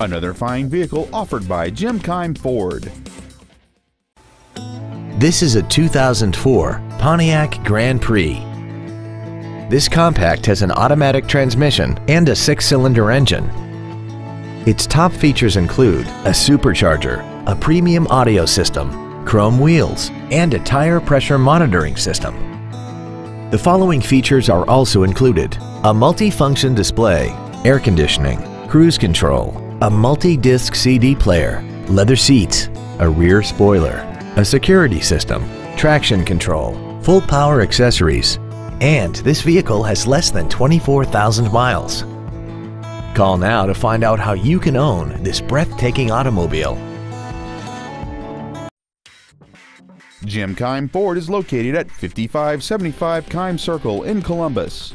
Another fine vehicle offered by Jim Keim Ford. This is a 2004 Pontiac Grand Prix. This compact has an automatic transmission and a six-cylinder engine. Its top features include a supercharger, a premium audio system, chrome wheels, and a tire pressure monitoring system. The following features are also included. A multi-function display, air conditioning, cruise control, a multi-disc CD player, leather seats, a rear spoiler, a security system, traction control, full power accessories, and this vehicle has less than 24,000 miles. Call now to find out how you can own this breathtaking automobile. Jim Keim Ford is located at 5575 Keim Circle in Columbus.